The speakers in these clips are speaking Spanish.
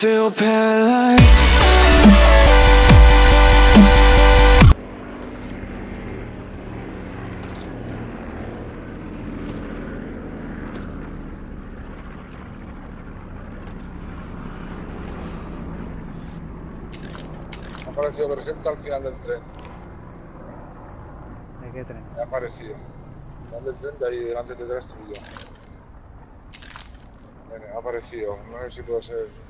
Feel paralyzed. Ha aparecido presente al final del tren. ¿De qué tren? Ha aparecido. Al final del tren de ahí delante detrás tuyo. Bueno, ha aparecido. No sé si puede ser.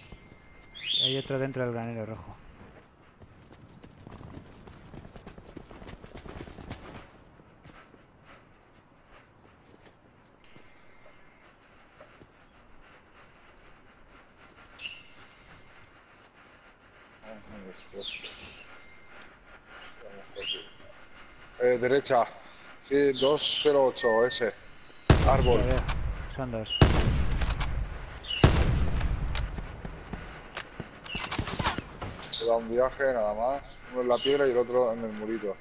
Hay otro dentro del granero rojo. Eh, derecha. Sí, 208, ese. Árbol. Son dos. Da un viaje, nada más. Uno en la piedra y el otro en el murito.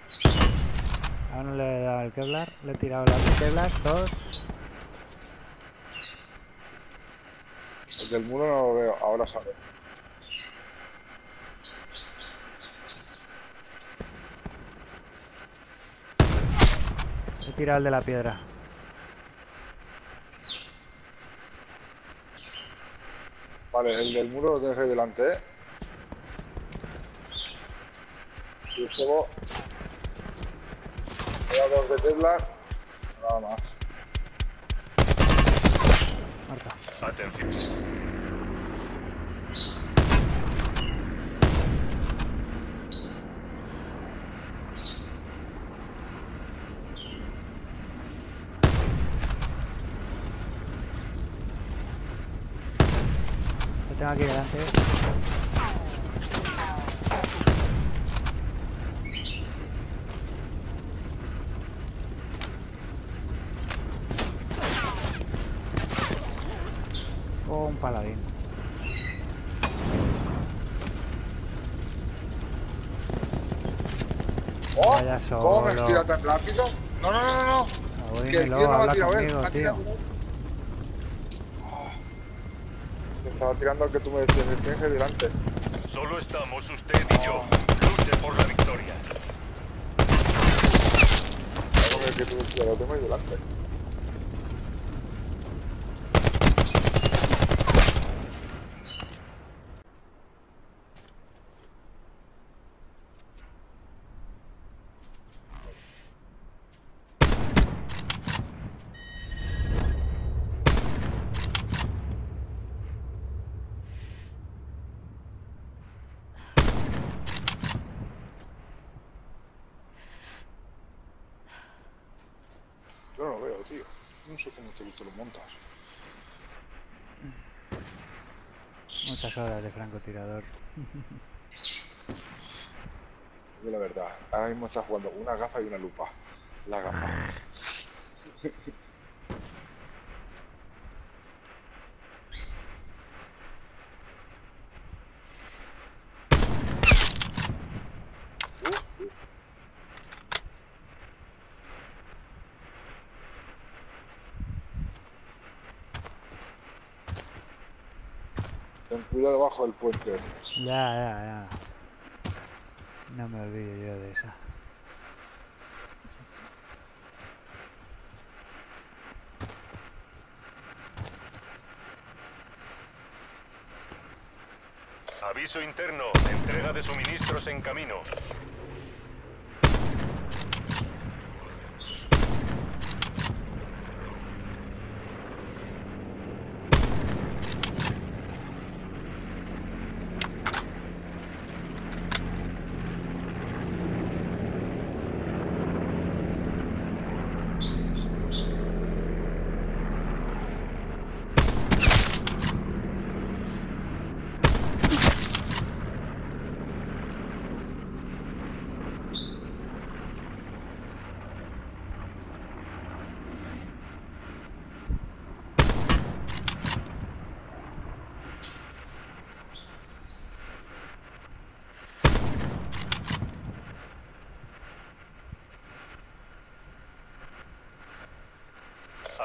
A uno le he dado el Kevlar, le he tirado las Kevlar, dos. El del muro no lo veo, ahora sale. He tirado el de la piedra. Vale, el del muro lo tienes ahí delante, ¿eh? Y a dos de Kevlar. Nada más. Marca. Atención. Lo tengo aquí delante. Oh, un paladín. ¡Oh! Vaya ¿Cómo me solo. estira tan rápido? No, no, no, no, no. Que el tío no me ha habla tirado él, conmigo, me ha tío. tirado él. Ah. Me estaba tirando al que tú me decías, me tienes ahí delante. Solo estamos usted y yo. Luche por la victoria. Claro, que tú me decías, lo tengo ahí delante. Yo no lo veo, tío. No sé cómo te, te lo montas. Muchas horas de francotirador. La verdad. Ahora mismo estás jugando una gafa y una lupa. La gafa. Ten cuidado debajo del puente. Ya, ya, ya. No me olvido yo de esa. Aviso interno. Entrega de suministros en camino.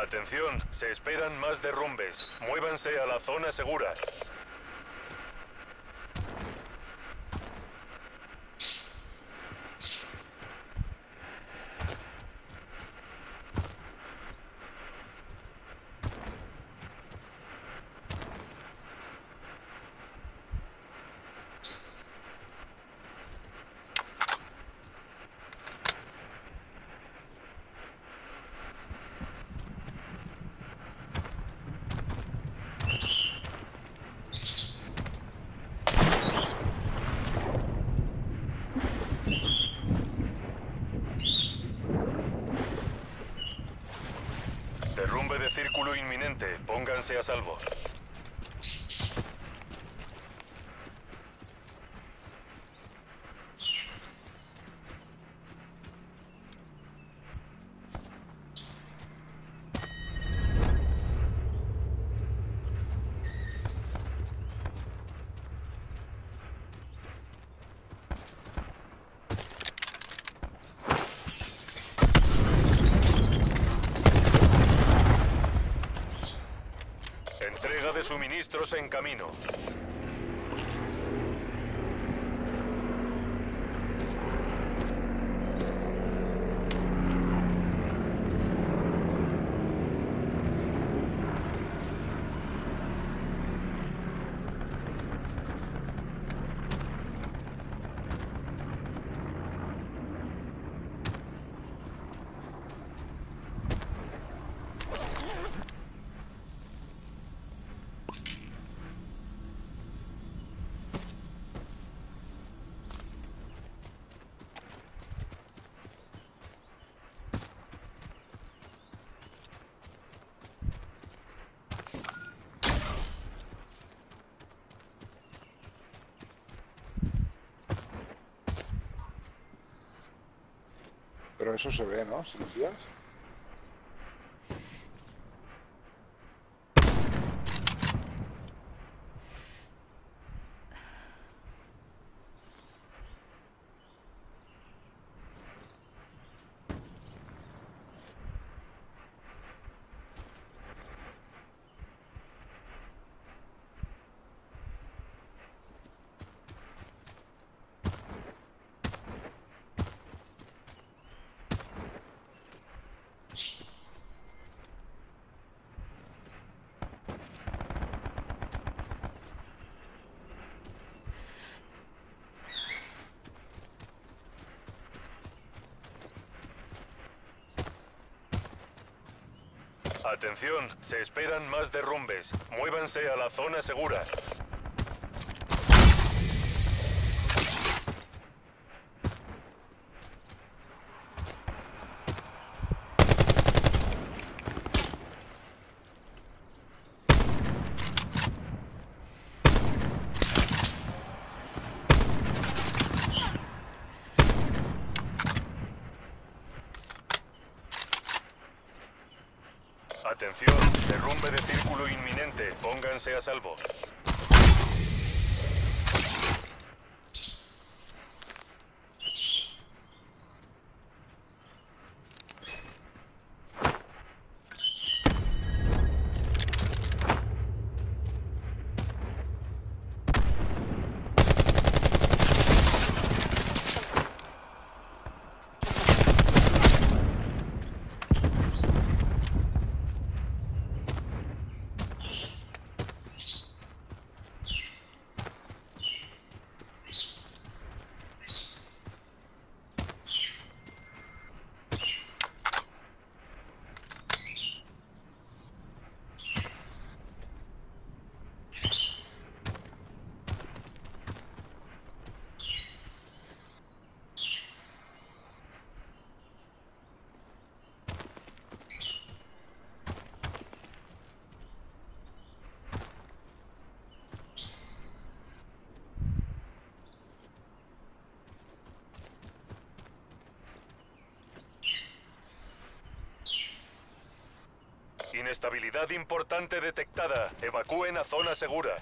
Atención, se esperan más derrumbes. Muévanse a la zona segura. Derrumbe de Pónganse a salvo. Entrega de suministros en camino. Pero eso se ve, ¿no? Si lo tiras. Atención, se esperan más derrumbes. Muévanse a la zona segura. Atención, derrumbe de círculo inminente. Pónganse a salvo. Inestabilidad importante detectada. Evacúen a zona segura.